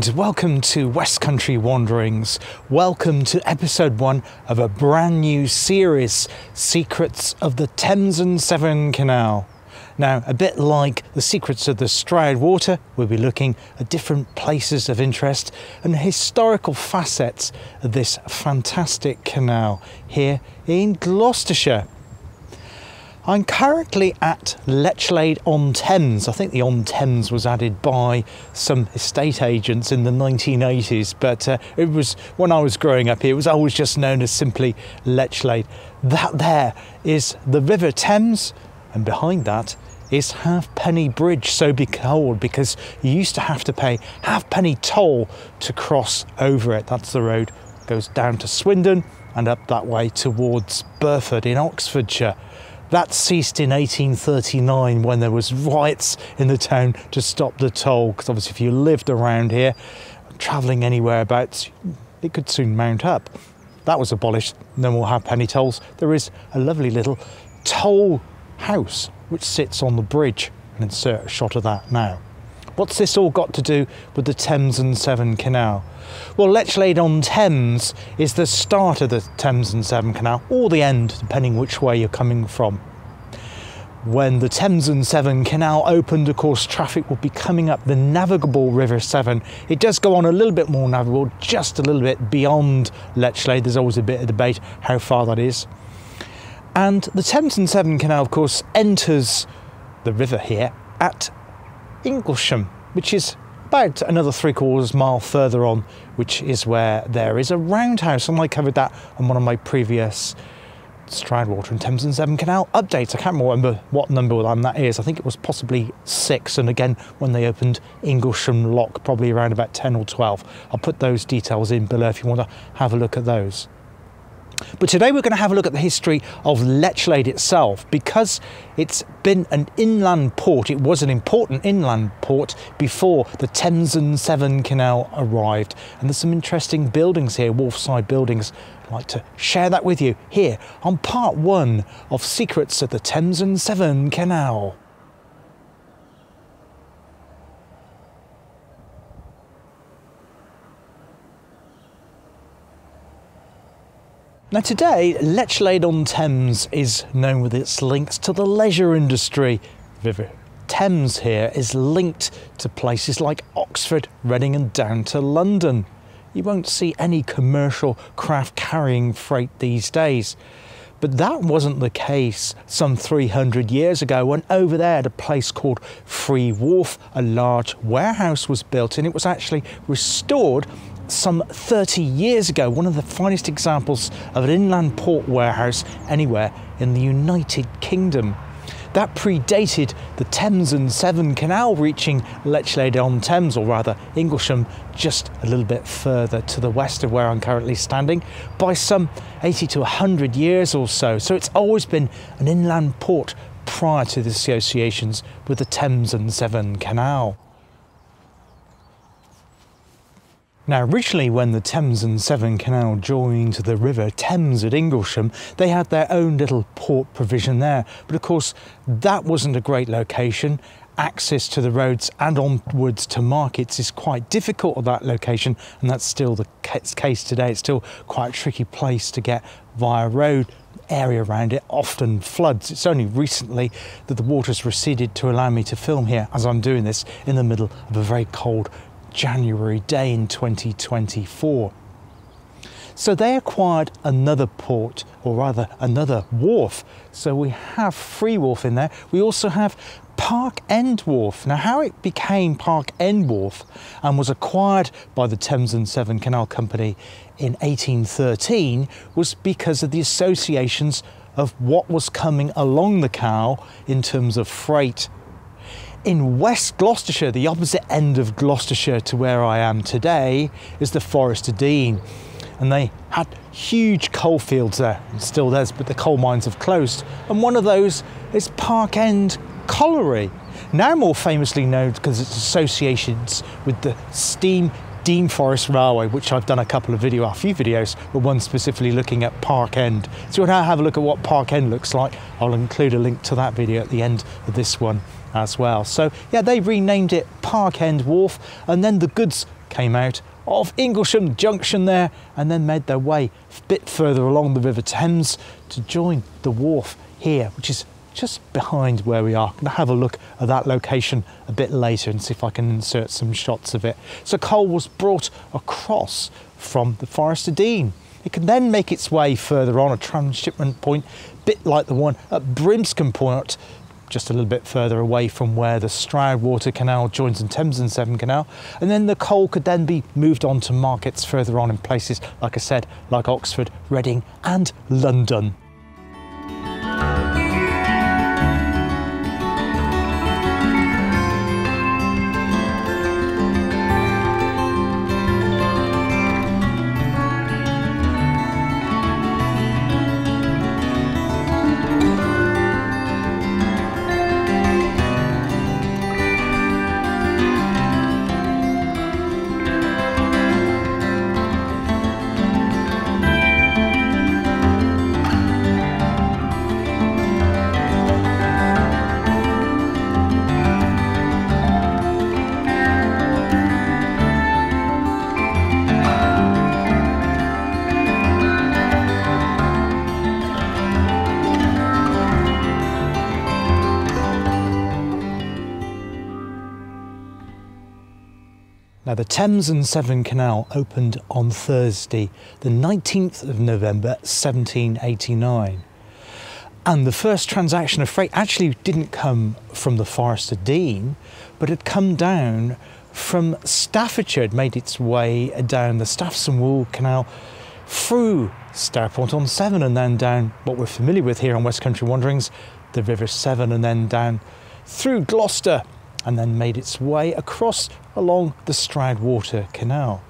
And welcome to West Country Wanderings. Welcome to episode one of a brand new series, Secrets of the Thames and Severn Canal. Now, a bit like the secrets of the Stroudwater, we'll be looking at different places of interest and historical facets of this fantastic canal here in Gloucestershire. I'm currently at Lechlade on Thames. I think the on Thames was added by some estate agents in the 1980s, but uh, it was when I was growing up here, it was always just known as simply Lechlade. That there is the River Thames, and behind that is Halfpenny Bridge. So behold, because you used to have to pay halfpenny toll to cross over it. That's the road goes down to Swindon and up that way towards Burford in Oxfordshire. That ceased in 1839 when there was riots in the town to stop the toll. Because obviously, if you lived around here, travelling anywhere about, it could soon mount up. That was abolished. No more halfpenny tolls. There is a lovely little toll house which sits on the bridge. And insert a shot of that now. What's this all got to do with the Thames and Severn Canal? Well, Lechlade on Thames is the start of the Thames and Severn Canal, or the end, depending which way you're coming from. When the Thames and Severn Canal opened, of course, traffic would be coming up the navigable River Severn. It does go on a little bit more navigable, just a little bit beyond Lechlade. There's always a bit of debate how far that is. And the Thames and Severn Canal, of course, enters the river here at Inglesham, which is about another three quarters mile further on, which is where there is a roundhouse. And I covered that on one of my previous Stroudwater and Thames and Severn Canal updates. I can't remember what number that is. I think it was possibly six. And again, when they opened Inglesham Lock, probably around about 10 or 12. I'll put those details in below if you want to have a look at those. But today we're going to have a look at the history of Lechlade itself because it's been an inland port. It was an important inland port before the Thames and Severn Canal arrived. And there's some interesting buildings here, wharfside buildings. I'd like to share that with you here on part one of Secrets of the Thames and Severn Canal. Now, today, Lechlade on Thames is known with its links to the leisure industry. Thames here is linked to places like Oxford, Reading, and down to London. You won't see any commercial craft carrying freight these days. But that wasn't the case some 300 years ago when over there at a place called Free Wharf, a large warehouse was built and it was actually restored some 30 years ago, one of the finest examples of an inland port warehouse anywhere in the United Kingdom. That predated the Thames and Severn Canal reaching Lechlade on Thames, or rather Inglesham, just a little bit further to the west of where I'm currently standing, by some 80 to 100 years or so. So it's always been an inland port prior to the associations with the Thames and Severn Canal. Now, originally, when the Thames and Severn Canal joined the River Thames at Inglesham, they had their own little port provision there. But of course, that wasn't a great location. Access to the roads and onwards to markets is quite difficult at that location, and that's still the case today. It's still quite a tricky place to get via road area around it often floods. It's only recently that the water's receded to allow me to film here as I'm doing this in the middle of a very cold January day in 2024. So they acquired another port, or rather another wharf. So we have Free Wharf in there. We also have Parkend Wharf. Now, how it became Park End Wharf and was acquired by the Thames and Severn Canal Company in 1813 was because of the associations of what was coming along the canal in terms of freight in West Gloucestershire, the opposite end of Gloucestershire to where I am today, is the Forest of Dean. And they had huge coal fields there, still there's, but the coal mines have closed. And one of those is Parkend Colliery, now more famously known because its associations with the steam Dean Forest Railway, which I've done a couple of video, a few videos, but one specifically looking at Parkend. So you want have a look at what Parkend looks like, I'll include a link to that video at the end of this one as well. So yeah, they renamed it Parkend Wharf, and then the goods came out of Inglesham Junction there, and then made their way a bit further along the River Thames to join the wharf here, which is just behind where we are. I'm to have a look at that location a bit later and see if I can insert some shots of it. So coal was brought across from the Forest of Dean. It can then make its way further on a transshipment point, a bit like the one at Brimscombe Port, just a little bit further away from where the Stroudwater Canal joins the Thames and Severn Canal. And then the coal could then be moved on to markets further on in places, like I said, like Oxford, Reading, and London. Now, the Thames and Severn Canal opened on Thursday, the 19th of November 1789. And the first transaction of freight actually didn't come from the Forest of Dean, but had come down from Staffordshire. It made its way down the Staffs and Wool Canal through Stourport on Severn and then down what we're familiar with here on West Country Wanderings, the River Severn, and then down through Gloucester and then made its way across along the Stroudwater Canal.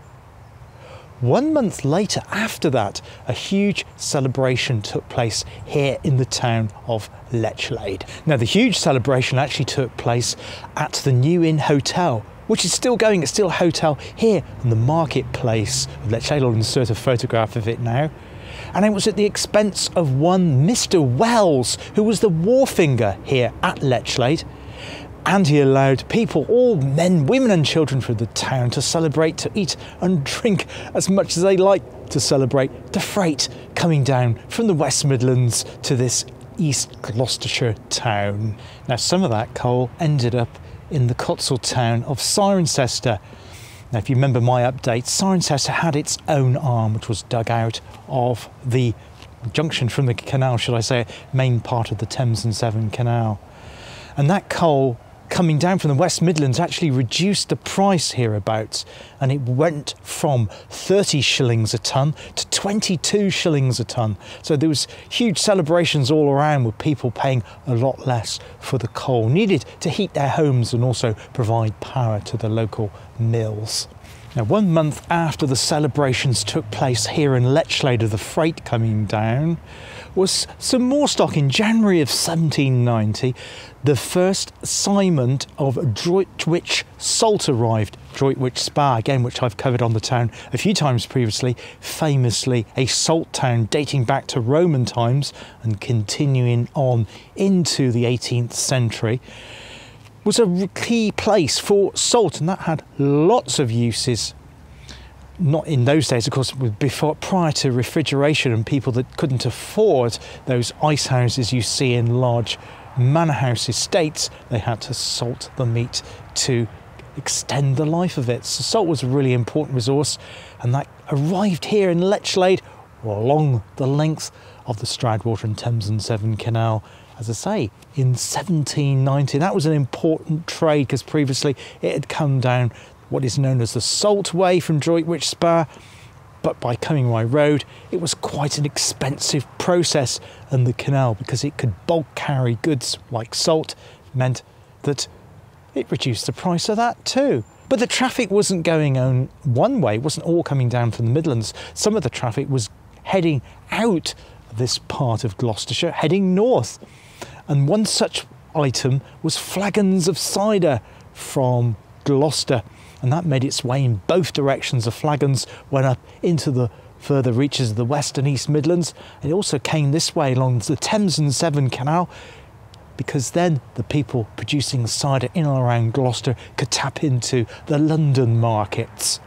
One month later, after that, a huge celebration took place here in the town of Lechlade. Now, the huge celebration actually took place at the New Inn Hotel, which is still going, it's still a hotel here in the marketplace of Lechlade. I'll insert a photograph of it now. And it was at the expense of one Mr. Wells, who was the wharfinger here at Lechlade and he allowed people, all men, women, and children from the town, to celebrate, to eat and drink as much as they liked to celebrate the freight coming down from the West Midlands to this East Gloucestershire town. Now, some of that coal ended up in the Cotswold town of Cirencester. Now, if you remember my update, Cirencester had its own arm, which was dug out of the junction from the canal, should I say, main part of the Thames and Severn Canal. And that coal coming down from the West Midlands actually reduced the price hereabouts and it went from 30 shillings a tonne to 22 shillings a tonne. So there was huge celebrations all around with people paying a lot less for the coal needed to heat their homes and also provide power to the local mills. Now, one month after the celebrations took place here in Lechlade of the freight coming down, was some more stock in January of 1790. The first assignment of Droitwich salt arrived. Droitwich Spa, again, which I've covered on the town a few times previously, famously a salt town dating back to Roman times and continuing on into the 18th century was a key place for salt, and that had lots of uses. Not in those days, of course, before prior to refrigeration and people that couldn't afford those ice houses you see in large manor house estates, they had to salt the meat to extend the life of it. So salt was a really important resource, and that arrived here in Lechlade along the length of the Stroudwater and Thames and Severn Canal as I say, in 1790. That was an important trade because previously it had come down what is known as the Salt Way from Droitwich Spa. But by coming by road, it was quite an expensive process, and the canal, because it could bulk carry goods like salt, meant that it reduced the price of that too. But the traffic wasn't going on one way, it wasn't all coming down from the Midlands. Some of the traffic was heading out this part of Gloucestershire, heading north. And one such item was flagons of cider from Gloucester. And that made its way in both directions. The flagons went up into the further reaches of the West and East Midlands. It also came this way along the Thames and Severn Canal because then the people producing cider in and around Gloucester could tap into the London markets.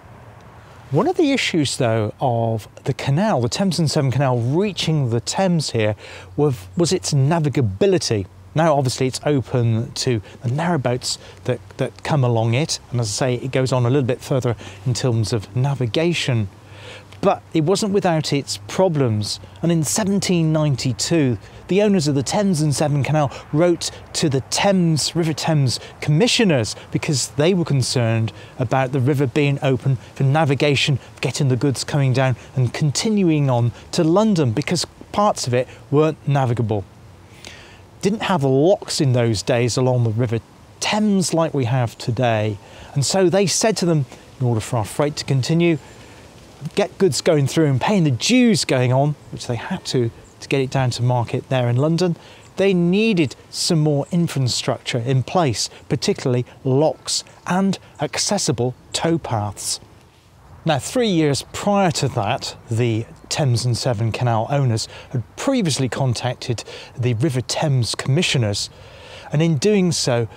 One of the issues, though, of the canal, the Thames and Severn Canal reaching the Thames here, was, was its navigability. Now, obviously, it's open to the narrowboats that, that come along it, and as I say, it goes on a little bit further in terms of navigation. But it wasn't without its problems, and in 1792, the owners of the Thames and Severn Canal wrote to the Thames, River Thames commissioners because they were concerned about the river being open for navigation, getting the goods coming down and continuing on to London because parts of it weren't navigable. Didn't have locks in those days along the River Thames like we have today. And so they said to them, in order for our freight to continue, get goods going through and paying the dues going on, which they had to to get it down to market there in London, they needed some more infrastructure in place, particularly locks and accessible towpaths. Now, three years prior to that, the Thames and Severn Canal owners had previously contacted the River Thames Commissioners, and in doing so,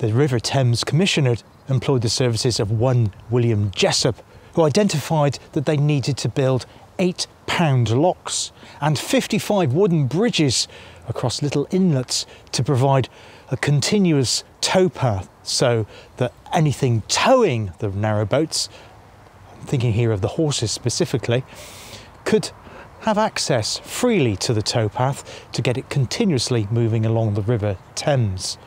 the River Thames Commissioner employed the services of one William Jessop, who identified that they needed to build eight pound locks and 55 wooden bridges across little inlets to provide a continuous towpath so that anything towing the narrow boats, I'm thinking here of the horses specifically, could have access freely to the towpath to get it continuously moving along the River Thames.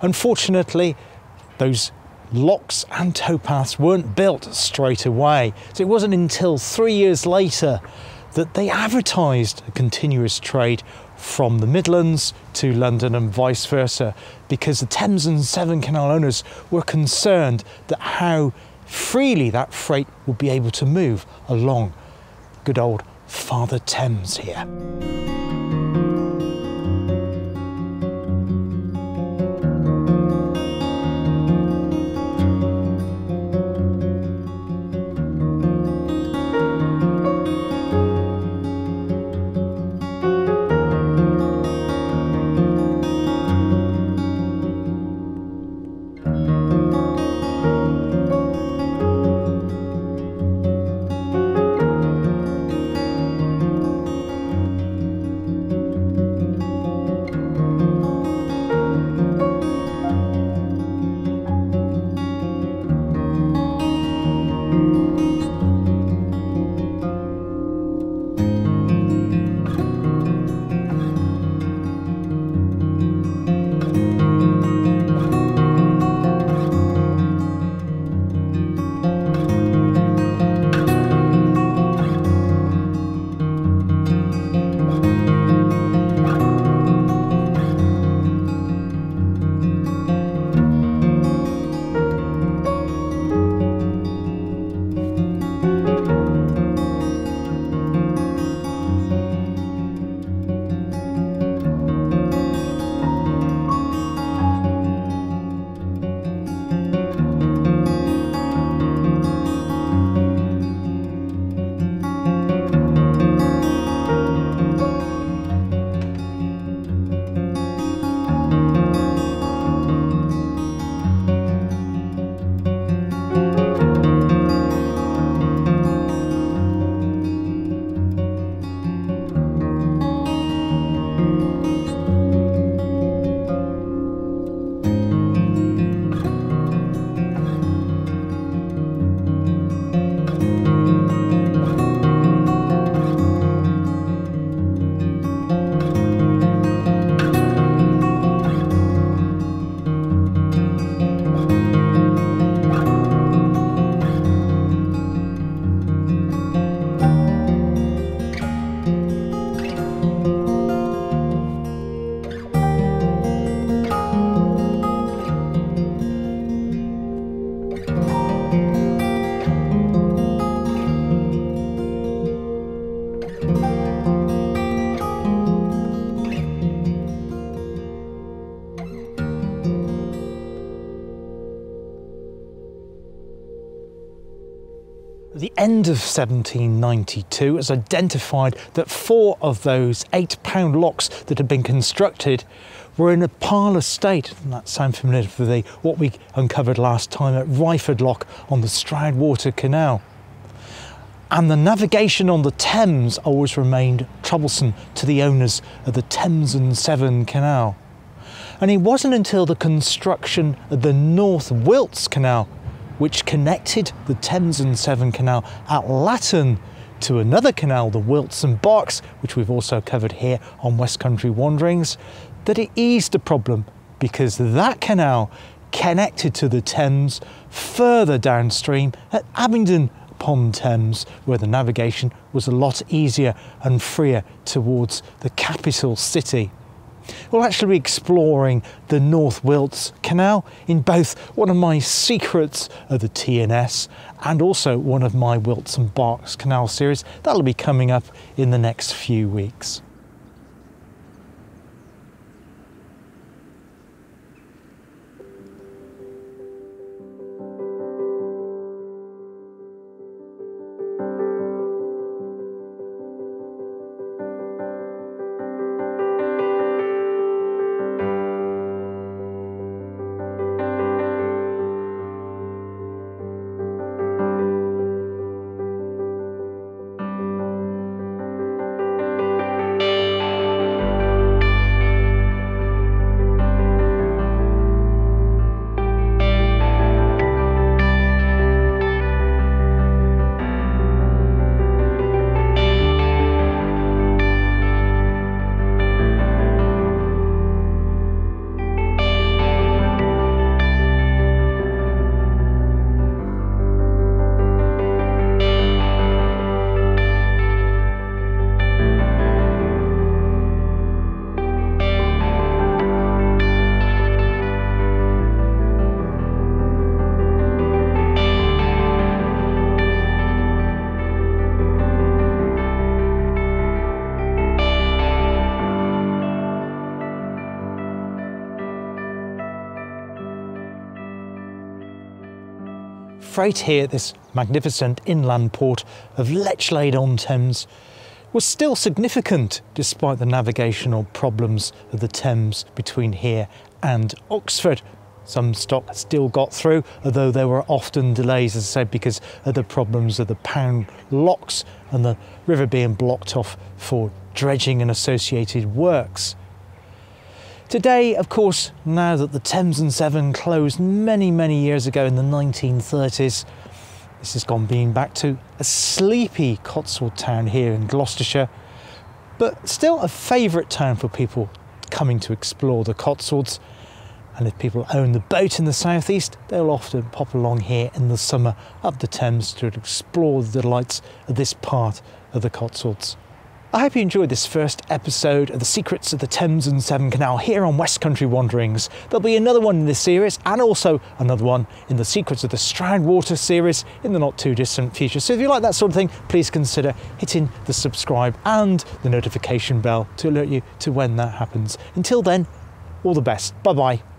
Unfortunately, those locks and towpaths weren't built straight away. So it wasn't until three years later that they advertised a continuous trade from the Midlands to London and vice versa because the Thames and Severn Canal owners were concerned that how freely that freight would be able to move along good old Father Thames here. The end of 1792, it was identified that four of those eight pound locks that had been constructed were in a parlour state. And that sounds familiar for the, what we uncovered last time at Ryeford Lock on the Stroudwater Canal. And the navigation on the Thames always remained troublesome to the owners of the Thames and Severn Canal. And it wasn't until the construction of the North Wilts Canal which connected the Thames and Severn Canal at Latton to another canal, the Wilts Berks, which we've also covered here on West Country Wanderings, that it eased the problem because that canal connected to the Thames further downstream at Abingdon upon Thames, where the navigation was a lot easier and freer towards the capital city. We'll actually be exploring the North Wilts Canal in both one of my secrets of the TNS and also one of my Wilts and Berks Canal series. That'll be coming up in the next few weeks. Freight here at this magnificent inland port of Lechlade on Thames was still significant despite the navigational problems of the Thames between here and Oxford. Some stock still got through, although there were often delays, as I said, because of the problems of the pound locks and the river being blocked off for dredging and associated works. Today, of course, now that the Thames and Severn closed many, many years ago in the 1930s, this has gone being back to a sleepy Cotswold town here in Gloucestershire, but still a favourite town for people coming to explore the Cotswolds. And if people own the boat in the southeast, they'll often pop along here in the summer up the Thames to explore the delights of this part of the Cotswolds. I hope you enjoyed this first episode of the Secrets of the Thames and Severn Canal here on West Country Wanderings. There'll be another one in this series and also another one in the Secrets of the Stroudwater series in the not too distant future. So if you like that sort of thing, please consider hitting the subscribe and the notification bell to alert you to when that happens. Until then, all the best. Bye bye.